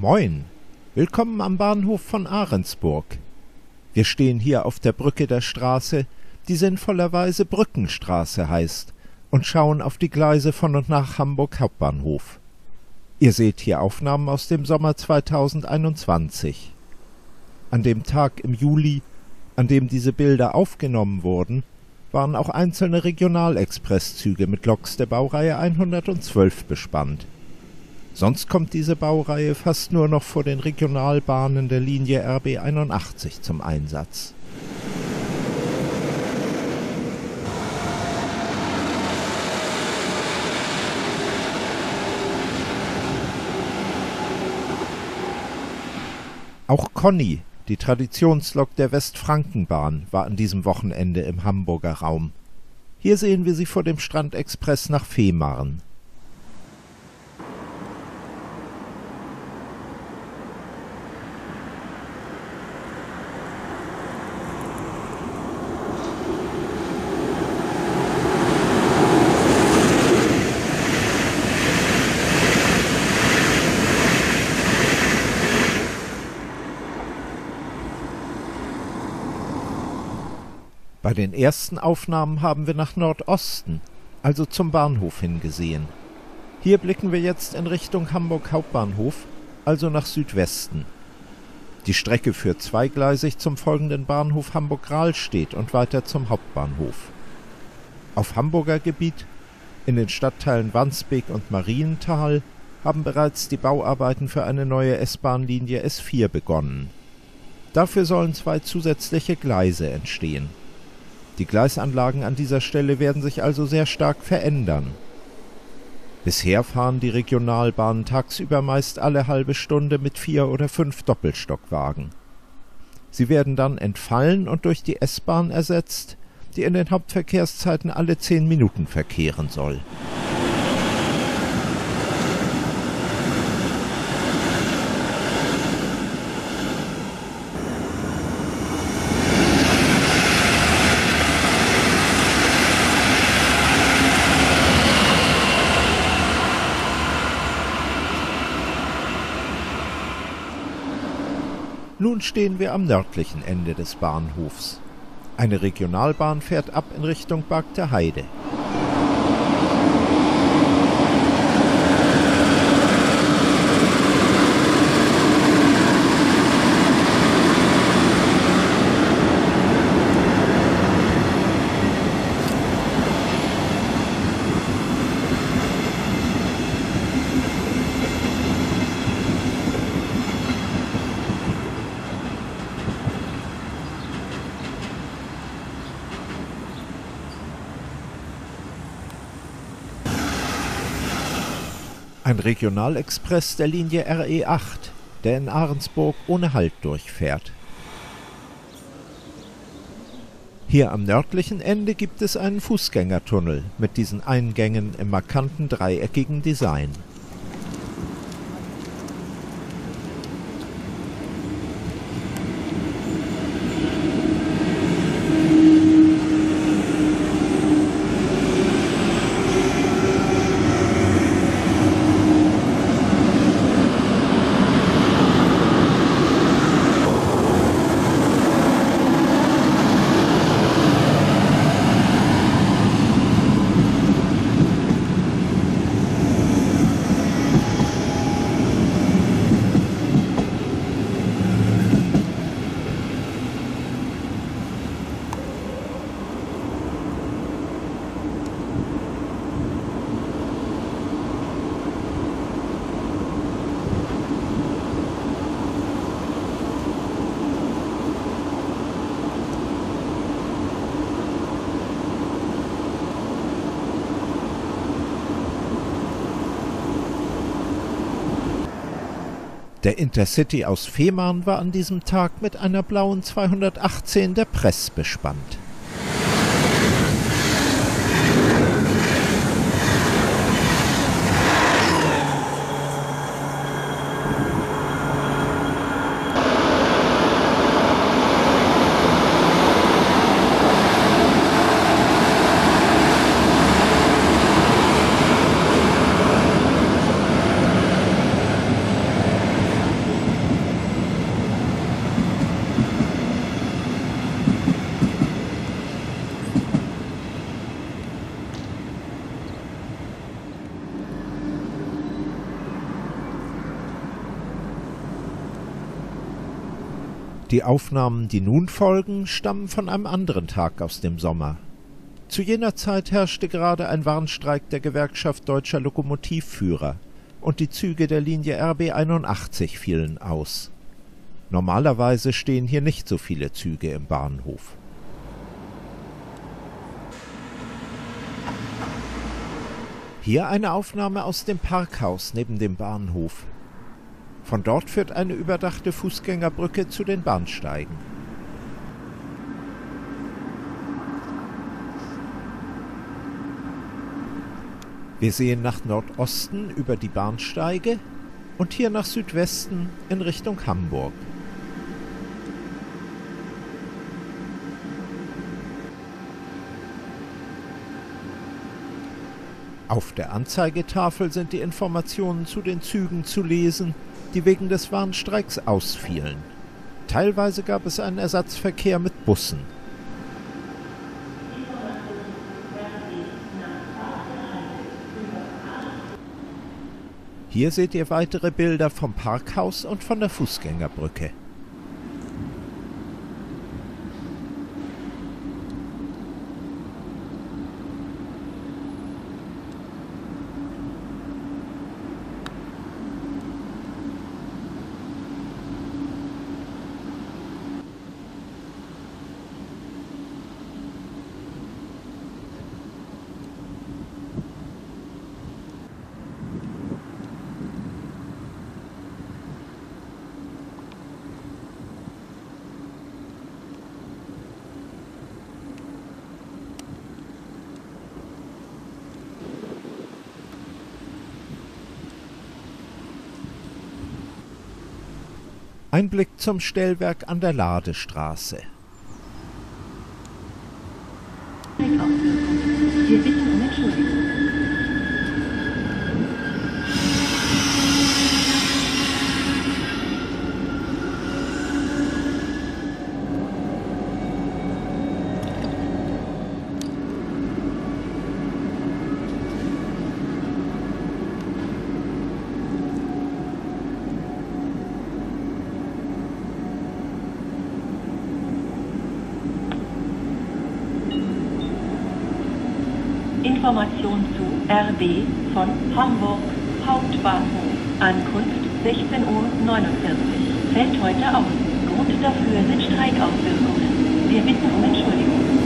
Moin, willkommen am Bahnhof von Ahrensburg. Wir stehen hier auf der Brücke der Straße, die sinnvollerweise Brückenstraße heißt, und schauen auf die Gleise von und nach Hamburg Hauptbahnhof. Ihr seht hier Aufnahmen aus dem Sommer 2021. An dem Tag im Juli, an dem diese Bilder aufgenommen wurden, waren auch einzelne Regionalexpresszüge mit Loks der Baureihe 112 bespannt. Sonst kommt diese Baureihe fast nur noch vor den Regionalbahnen der Linie RB 81 zum Einsatz. Auch Conny, die Traditionslok der Westfrankenbahn, war an diesem Wochenende im Hamburger Raum. Hier sehen wir sie vor dem Strandexpress nach Fehmarn. Bei den ersten Aufnahmen haben wir nach Nordosten, also zum Bahnhof hingesehen. Hier blicken wir jetzt in Richtung Hamburg Hauptbahnhof, also nach Südwesten. Die Strecke führt zweigleisig zum folgenden Bahnhof Hamburg-Rahlstedt und weiter zum Hauptbahnhof. Auf Hamburger Gebiet, in den Stadtteilen Wandsbek und Marienthal, haben bereits die Bauarbeiten für eine neue S-Bahn-Linie S4 begonnen. Dafür sollen zwei zusätzliche Gleise entstehen. Die Gleisanlagen an dieser Stelle werden sich also sehr stark verändern. Bisher fahren die Regionalbahnen tagsüber meist alle halbe Stunde mit vier oder fünf Doppelstockwagen. Sie werden dann entfallen und durch die S-Bahn ersetzt, die in den Hauptverkehrszeiten alle zehn Minuten verkehren soll. Nun stehen wir am nördlichen Ende des Bahnhofs. Eine Regionalbahn fährt ab in Richtung Bagter Heide. Ein Regionalexpress der Linie RE 8, der in Ahrensburg ohne Halt durchfährt. Hier am nördlichen Ende gibt es einen Fußgängertunnel mit diesen Eingängen im markanten dreieckigen Design. Der Intercity aus Fehmarn war an diesem Tag mit einer blauen 218 der Press bespannt. Die Aufnahmen, die nun folgen, stammen von einem anderen Tag aus dem Sommer. Zu jener Zeit herrschte gerade ein Warnstreik der Gewerkschaft deutscher Lokomotivführer und die Züge der Linie RB 81 fielen aus. Normalerweise stehen hier nicht so viele Züge im Bahnhof. Hier eine Aufnahme aus dem Parkhaus neben dem Bahnhof. Von dort führt eine überdachte Fußgängerbrücke zu den Bahnsteigen. Wir sehen nach Nordosten über die Bahnsteige und hier nach Südwesten in Richtung Hamburg. Auf der Anzeigetafel sind die Informationen zu den Zügen zu lesen, die wegen des Warnstreiks ausfielen. Teilweise gab es einen Ersatzverkehr mit Bussen. Hier seht ihr weitere Bilder vom Parkhaus und von der Fußgängerbrücke. Ein Blick zum Stellwerk an der Ladestraße. Bitten um Entschuldigung. Information zu RB von Hamburg Hauptbahnhof. Ankunft 16.49 Uhr. Fällt heute aus. Grund dafür sind Streikauswirkungen. Wir bitten um Entschuldigung.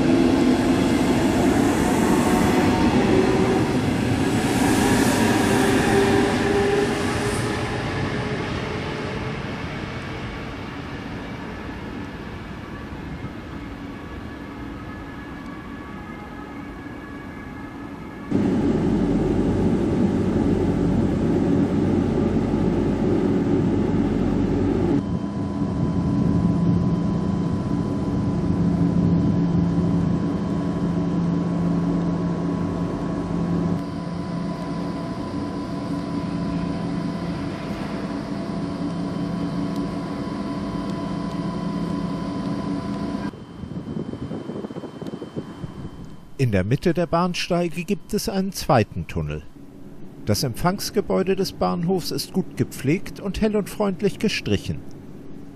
In der Mitte der Bahnsteige gibt es einen zweiten Tunnel. Das Empfangsgebäude des Bahnhofs ist gut gepflegt und hell und freundlich gestrichen.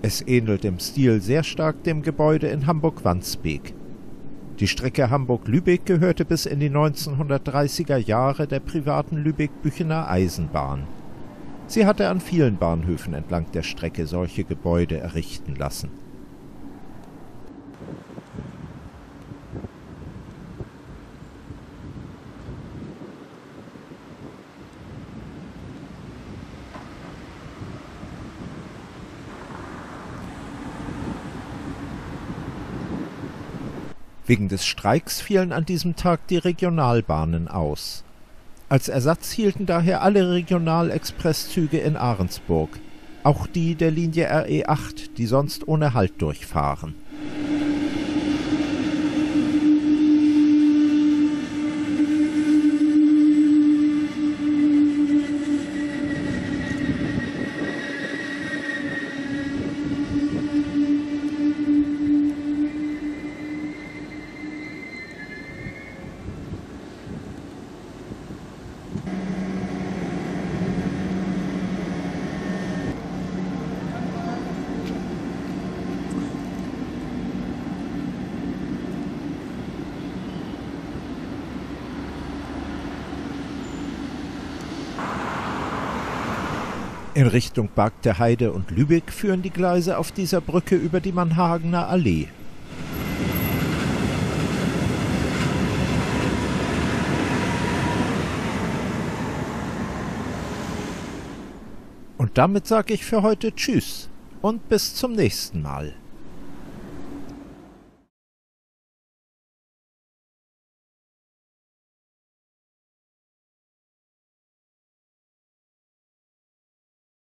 Es ähnelt im Stil sehr stark dem Gebäude in Hamburg-Wandsbek. Die Strecke Hamburg-Lübeck gehörte bis in die 1930er Jahre der privaten Lübeck-Büchener Eisenbahn. Sie hatte an vielen Bahnhöfen entlang der Strecke solche Gebäude errichten lassen Wegen des Streiks fielen an diesem Tag die Regionalbahnen aus. Als Ersatz hielten daher alle Regional-Expresszüge in Ahrensburg, auch die der Linie RE 8, die sonst ohne Halt durchfahren In Richtung Bark der Heide und Lübeck führen die Gleise auf dieser Brücke über die Mannhagener Allee. Und damit sage ich für heute Tschüss und bis zum nächsten Mal.